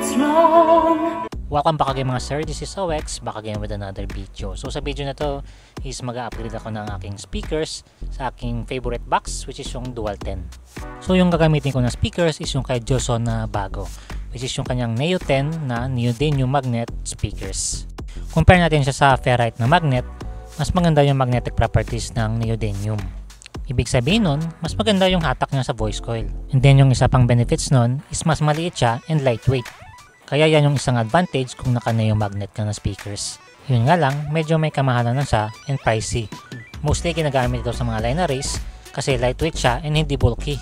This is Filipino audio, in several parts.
what's wrong. Welcome back again mga sir, this is OX, back again with another video. So sa video na to is mag-upgrade ako ng aking speakers sa aking favorite box which is yung Dual 10. So yung gagamitin ko na speakers is yung kay Joson na bago which is yung kanyang Neo 10 na neodymium magnet speakers. Compare natin siya sa ferrite na magnet, mas maganda yung magnetic properties ng neodymium. Ibig sabihin nun, mas maganda yung hatak niya sa voice coil. And then yung isa pang benefits nun is mas maliit siya and lightweight. Kaya yan yung isang advantage kung naka-neo magnet ka na speakers. Yun nga lang, medyo may kamahalan na siya and pricey. Mostly ginagamit ito sa mga line arrays kasi lightweight siya and hindi bulky.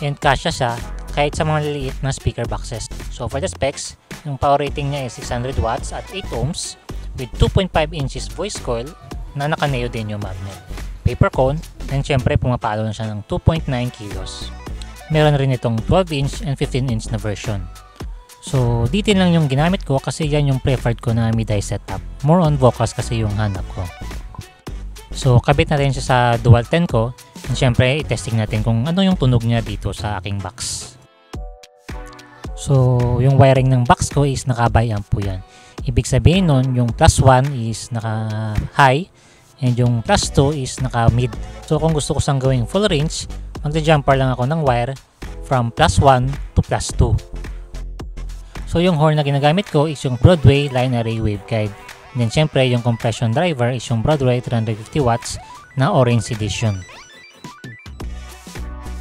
And kasya siya kahit sa mga liliit na speaker boxes. So for the specs, yung power rating niya is 600 watts at 8 ohms with 2.5 inches voice coil na naka-neo din yung magnet. Paper cone, and syempre pumapalo na siya ng 2.9 kilos. Meron rin itong 12 inch and 15 inch na version. So, dito lang yung ginamit ko kasi yan yung preferred ko na mid-eye setup. More on vocals kasi yung hanap ko. So, kabit na rin siya sa dual 10 ko. And syempre, i-testing natin kung ano yung tunog niya dito sa aking box. So, yung wiring ng box ko is naka-by amp po yan. Ibig sabihin nun, yung plus 1 is naka-high and yung plus 2 is naka-mid. So, kung gusto ko sang gawing full range, magja-jumper lang ako ng wire from plus 1 to plus 2. So yung horn na ginagamit ko is yung Broadway Line Array Waveguide. And then syempre yung compression driver is yung Broadway 350 watts na orange edition.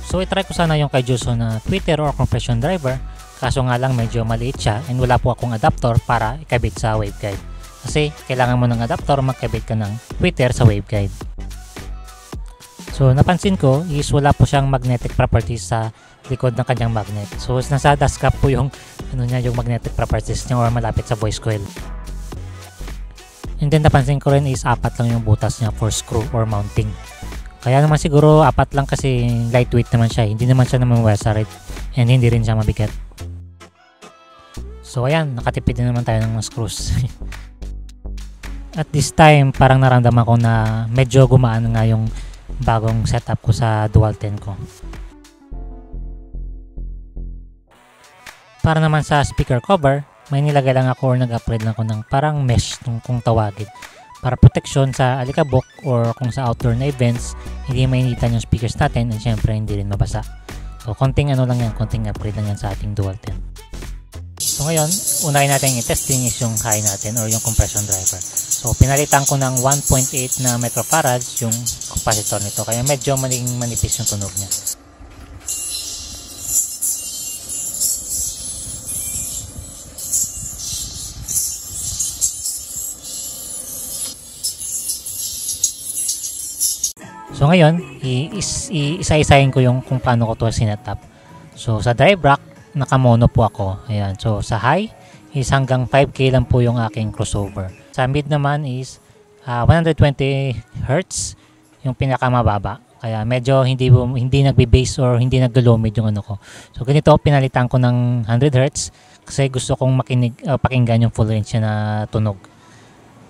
So itry ko sana yung kay Juso na tweeter or compression driver kaso nga lang medyo maliit siya and wala po akong adapter para ikabit sa waveguide. Kasi kailangan mo ng adapter magkabit ka ng tweeter sa waveguide. So napansin ko is wala po siyang magnetic properties sa likod ng kanyang magnet. So nasa dust cap po yung ano niya yung magnetic properties niya or malapit sa voice coil. And then napansin ko rin is apat lang yung butas niya for screw or mounting. Kaya naman siguro apat lang kasi lightweight naman siya. Hindi naman siya naman westerite and hindi rin siya mabigat. So ayan, nakatipid din naman tayo ng mga screws. At this time, parang naramdaman ko na medyo gumaan nga yung bagong setup ko sa Dual 10 ko. Para naman sa speaker cover, may nilagay lang ako or nag-upgrade lang ako ng parang mesh kung, tawagin. Para protection sa alikabok or kung sa outdoor na events, hindi mainitan yung speakers natin and syempre hindi rin mabasa. So konting ano lang yan, konting upgrade lang yan sa ating Dual 10. So ngayon, unahin natin i-testing is yung high natin or yung compression driver. So pinalitan ko ng 1.8 na microfarads yung capacitor nito kaya medyo maling manipis yung tunog niya. So ngayon, i-isa-isahin ko yung kung paano ko to sinetup. So sa drive rack, nakamono po ako. Ayan. So sa high is hanggang 5K lang po yung aking crossover. Sa mid naman is uh, 120 Hz yung pinakamababa. Kaya medyo hindi hindi nagbe-bass or hindi naglo-low mid yung ano ko. So ganito pinalitan ko ng 100 Hz kasi gusto kong makinig uh, pakinggan yung full range na tunog.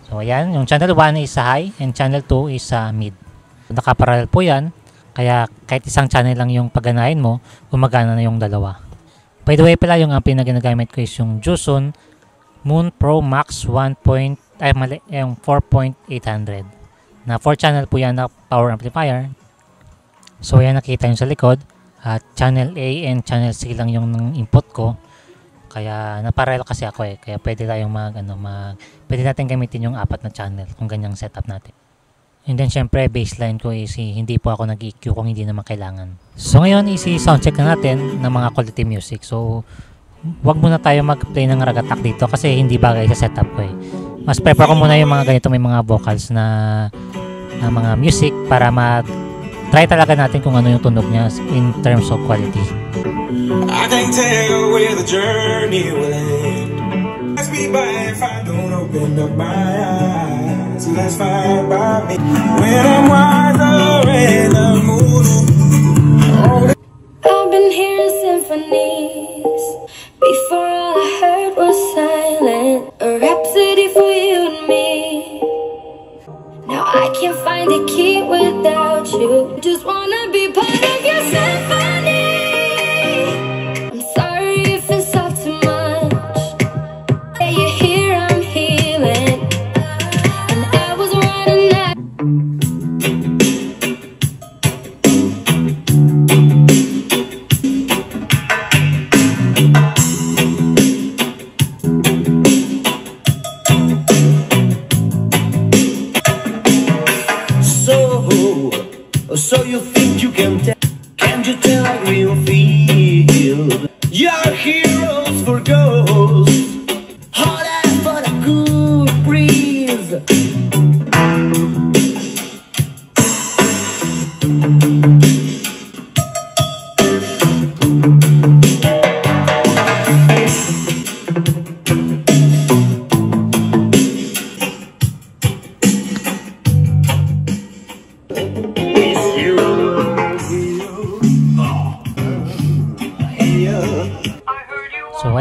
So ayan, yung channel 1 is sa high and channel 2 is sa mid. Nakaparallel po yan. Kaya kahit isang channel lang yung pagganahin mo, gumagana na yung dalawa. By the way pala, yung ampli na ginagamit ko is yung Jusun Moon Pro Max 1. ay mali, yung 4.800 na 4 channel po yan na power amplifier. So yan nakita yung sa likod. At channel A and channel C lang yung input ko. Kaya naparallel kasi ako eh. Kaya pwede tayong mag, ano, mag, pwede natin gamitin yung apat na channel kung ganyang setup natin. And then syempre baseline ko is hindi po ako nag-EQ kung hindi naman kailangan. So ngayon isi soundcheck na natin ng mga quality music. So wag muna tayo mag-play ng ragatak dito kasi hindi bagay sa setup ko eh. Mas prefer ko muna yung mga ganito may mga vocals na, na mga music para mag try talaga natin kung ano yung tunog niya in terms of quality. I can't tell where the journey. Let's by if I don't open up my eyes. so that's fine by me. When I'm wiser in the mood. I've been hearing symphonies before all I heard was silent. A rhapsody for you and me. Now I can't find a key without you. Just wanna be part of your symphony.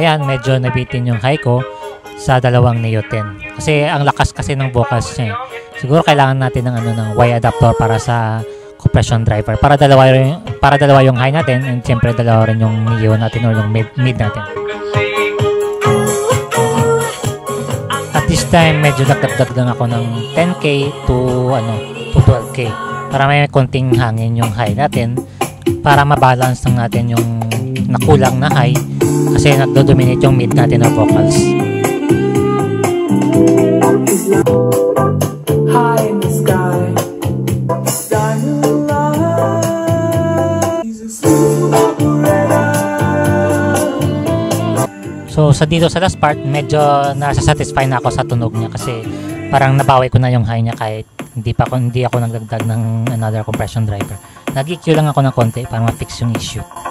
Ayan, medyo nabitin yung high ko sa dalawang Neo 10. Kasi ang lakas kasi ng vocals niya. eh. Siguro kailangan natin ng ano ng Y adapter para sa compression driver. Para dalawa yung para dalawa yung high natin and siyempre dalawa rin yung Neo natin or yung mid, mid natin. At this time, medyo nagdagdag lang ako ng 10k to ano to 12k para may konting hangin yung high natin para mabalance lang natin yung nakulang na high kasi nagdo-dominate yung mid natin na vocals. high in the sky. So sa dito sa last part, medyo nasa-satisfy na ako sa tunog niya kasi parang nabawi ko na yung high niya kahit hindi pa ako hindi ako nagdagdag ng another compression driver. Nag-EQ lang ako ng konti para ma-fix yung issue.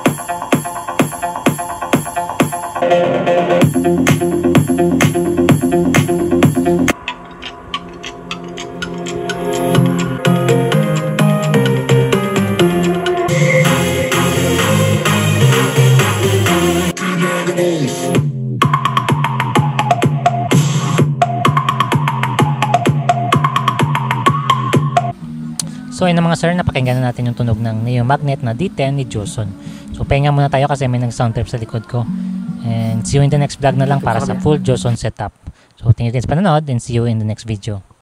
So yun na mga sir, napakinggan na natin yung tunog ng Neo Magnet na D10 ni Joson. So pahinga muna tayo kasi may nag-sound trip sa likod ko. And see you in the next vlog na lang para sa full Joson setup. So thank you guys panonood and see you in the next video.